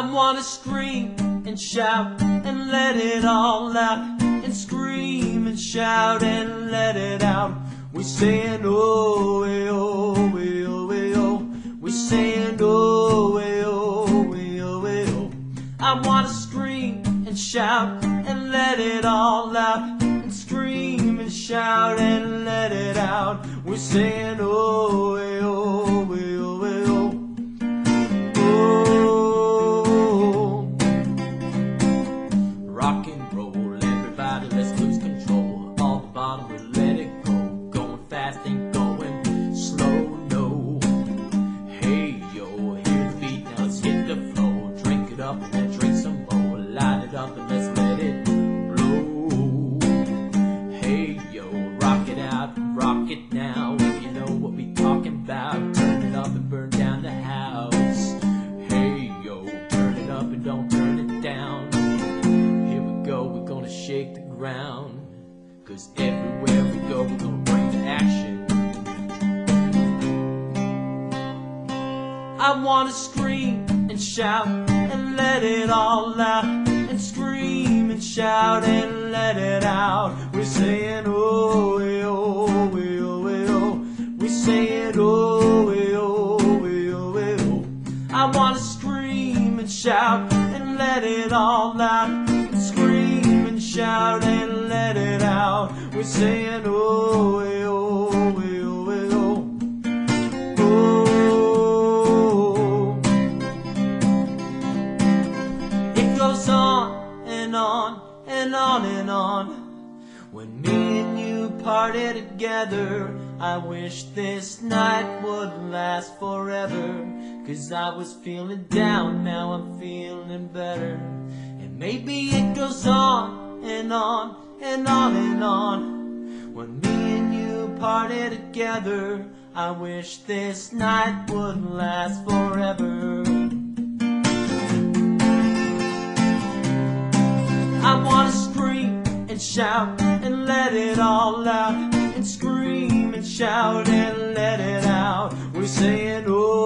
wanna scream and shout and let it all out. And scream and shout and let it out. We saying oh, eh, oh, eh, oh, eh, oh. We saying oh, eh, oh, eh, oh, eh, oh. I wanna scream and shout and let it all out. And scream and shout and let it out. We're saying oh, eh, rock it out, rock it now. If you know what we talking about, turn it up and burn down the house. Hey yo, turn it up and don't turn it down. Here we go, we're gonna shake the ground. Cause everywhere we go, we're gonna bring the action. I wanna scream and shout and let it all out. And scream and shout and let it out. We're saying oh, eh, oh, eh, oh, eh, oh. We're saying oh, eh, oh, eh, oh, eh, oh. I wanna scream and shout and let it all out. Scream and shout and let it out. We're saying oh, eh, oh, eh, oh, eh, oh. Oh. It goes on and on and on and on. When me and you parted together, I wish this night would last forever. Cause I was feeling down, now I'm feeling better. And maybe it goes on and on and on and on. When me and you parted together, I wish this night would last forever. and shout and let it all out and scream and shout and let it out. We're saying, oh.